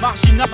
Marginal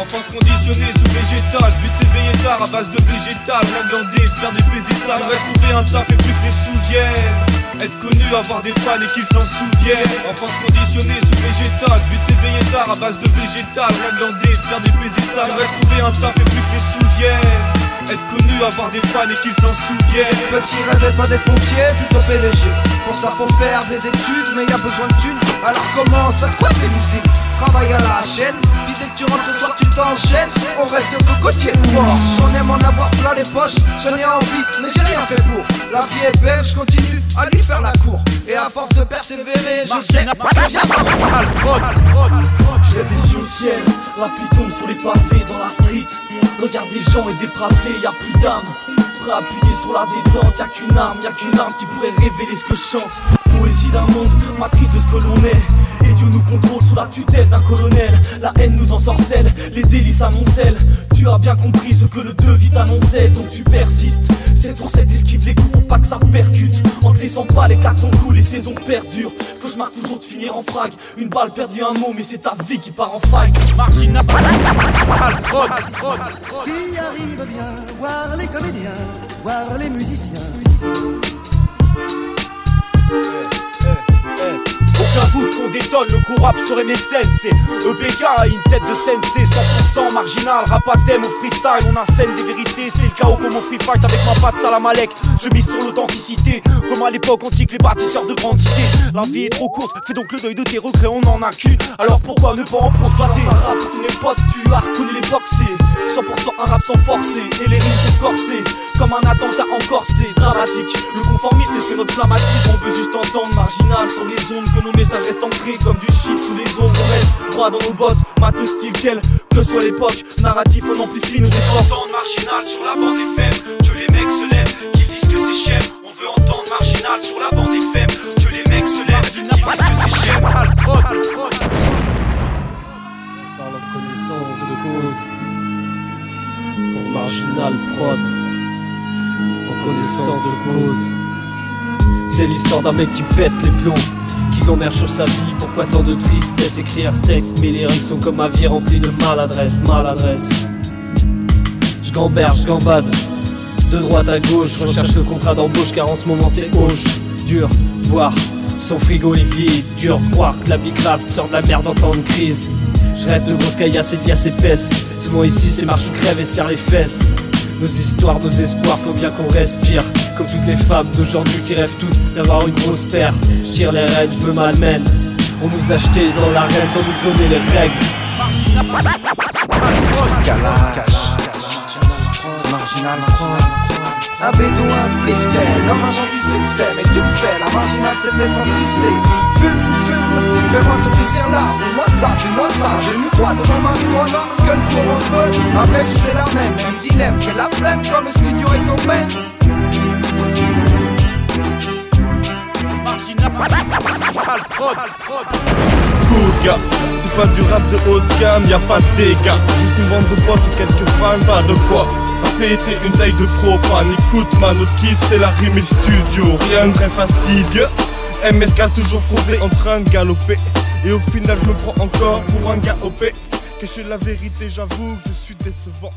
Enfance conditionnée sous végétal, but c'est tard à base de végétal, l'englander, faire des pésétales, J'aurais trouvé un taf et plus que les souviennent. Être connu, avoir des fans et qu'ils s'en souviennent. Enfance conditionnée sous végétal, but c'est tard à base de végétal, l'englander, faire des pésétales, J'aurais trouvé un taf et plus que les souviennent. Être connu, avoir des fans et qu'ils s'en souviennent. Petit rêve pas d'être pompier, plutôt PDG. Pour ça faut faire des études, mais y a besoin de thunes. Alors commence à squatter l'usine, travaille à la chaîne. Puis dès que tu rentres le soir, tu t'enchaînes. On rêve de cocotier de Porsche. J'en aime en avoir plein les poches, j'en ai envie, mais j'ai rien fait pour. La vie est belle, je continue à lui faire la cour. Et à force de persévérer, je sais, je viens Je yeux au ciel, la pluie tombe sur les pavés dans la street. Regarde les gens et dépravés, y a plus d'âme. Prêt à appuyer sur la détente, y'a qu'une arme, y'a qu'une arme qui pourrait révéler ce que chante. Poésie d'un monde, matrice de ce que l'on est. Et Dieu nous contrôle sous la tutelle d'un colonel. La haine nous ensorcelle, les délices amoncellent. Tu as bien compris ce que le devis t'annonçait, donc tu persistes. C'est trop cette esquive les coups pour pas que ça percute. Pas, les klaxons coulent, les saisons perdurent. Cauchemar toujours de finir en frag. Une balle perdue, un mot, mais c'est ta vie qui part en fight. Marginal Qui arrive bien voir les comédiens, voir les musiciens. Aucun doute qu'on détonne, le gros rap mes scènes C'est EBK, une tête de c'est 100% marginal. Rap à thème au freestyle, on scène des vérités. C'est le chaos comme au free fight avec ma patte salam alek. Je mise sur l'authenticité, comme à l'époque antique Les bâtisseurs de grandes cités. La vie est trop courte, fais donc le deuil de tes regrets On en a qu'une, alors pourquoi ne pas en profiter? Un rap tous mes potes, tu as reconnu l'époque, c'est 100% un rap sans forcer, et les rimes sont corsées, comme un attentat en corsé, dramatique. Le conformisme, c'est ce que notre flamme on veut juste entendre marginal sur les ondes, que nos messages restent ancrés comme du shit sous les ombres, on reste droit dans nos bottes, mat le style quel que soit l'époque, narratif, on amplifie nos efforts. Entendre marginal sur la bande FM Que les mecs se lèvent, qu'ils disent que c'est chème On veut entendre marginal sur la bande FM Que les mecs se lèvent, qu'ils disent que c'est chème Par la connaissance de cause, pour marginal prod, en connaissance de cause. C'est l'histoire d'un mec qui pète les plombs, qui gommère sur sa vie. Pourquoi tant de tristesse écrire ce texte Mais les règles sont comme ma vie remplie de maladresse, maladresse. Je gamberge, je gambade, de droite à gauche, je recherche le contrat d'embauche car en ce moment c'est hoche. Dur, voir son frigo est vide, dur croire que la Bicraft sort de la merde en temps de crise. Je rêve de grosses caillasses et de liasses épaisses. Souvent ici c'est marche ou crève et serre les fesses. Nos histoires, nos espoirs, faut bien qu'on respire. Comme toutes ces femmes d'aujourd'hui qui rêvent toutes d'avoir une grosse paire. Je tire les rênes, je me malmène. On nous a jetés dans l'arène sans nous donner les règles. Marginal. Un bédouin, un spliff c'est comme un gentil succès Mais tu le sais, la marginale s'est fait sans succès Fume, fume, fais-moi ce plaisir là Fais-moi ça, fais-moi ça J'ai mis toi devant ma toi Skunk pour un peu Après tout c'est la même, même dilemme C'est la flemme quand le studio est gars, c'est pas du rap de haut de gamme, y a pas de dégâts. Juste une bande de potes et quelques fringues, pas de quoi. Pété une taille de propane, écoute ma notre kiff c'est la rime le studio, rien de très fastidieux. MSK toujours fondé en train de galoper. Et au final je me prends encore pour un gars OP. Cacher la vérité, j'avoue que je suis décevant.